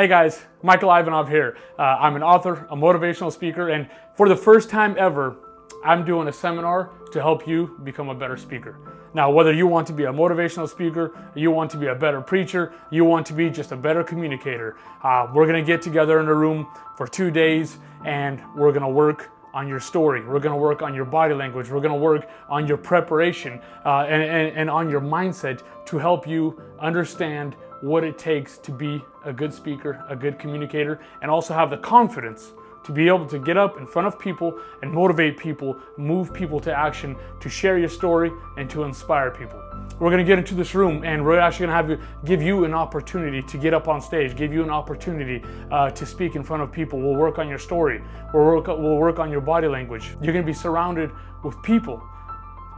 Hey guys, Michael Ivanov here. Uh, I'm an author, a motivational speaker, and for the first time ever, I'm doing a seminar to help you become a better speaker. Now, whether you want to be a motivational speaker, you want to be a better preacher, you want to be just a better communicator, uh, we're gonna get together in a room for two days and we're gonna work on your story. We're going to work on your body language. We're going to work on your preparation uh, and, and, and on your mindset to help you understand what it takes to be a good speaker, a good communicator, and also have the confidence to be able to get up in front of people and motivate people, move people to action, to share your story, and to inspire people. We're gonna get into this room and we're actually gonna have you give you an opportunity to get up on stage, give you an opportunity uh, to speak in front of people. We'll work on your story, we'll work, we'll work on your body language. You're gonna be surrounded with people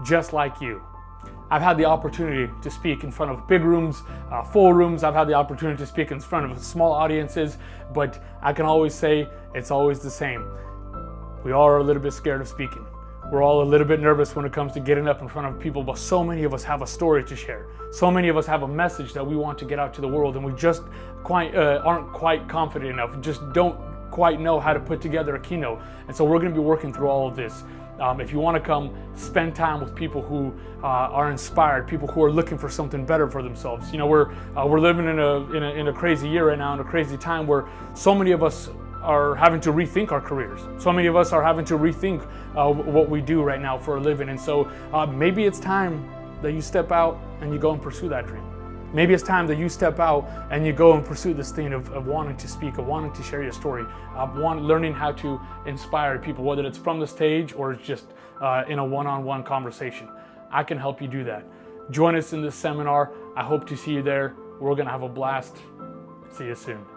just like you. I've had the opportunity to speak in front of big rooms, uh, full rooms. I've had the opportunity to speak in front of small audiences, but I can always say it's always the same. We all are a little bit scared of speaking. We're all a little bit nervous when it comes to getting up in front of people, but so many of us have a story to share. So many of us have a message that we want to get out to the world, and we just quite uh, aren't quite confident enough. Just don't quite know how to put together a keynote. And so we're going to be working through all of this. Um, if you want to come spend time with people who uh, are inspired, people who are looking for something better for themselves. You know, we're uh, we're living in a, in a in a crazy year right now, in a crazy time where so many of us are having to rethink our careers. So many of us are having to rethink uh, what we do right now for a living. And so uh, maybe it's time that you step out and you go and pursue that dream. Maybe it's time that you step out and you go and pursue this thing of, of wanting to speak, of wanting to share your story, of want, learning how to inspire people, whether it's from the stage or it's just uh, in a one on one conversation. I can help you do that. Join us in this seminar. I hope to see you there. We're going to have a blast. See you soon.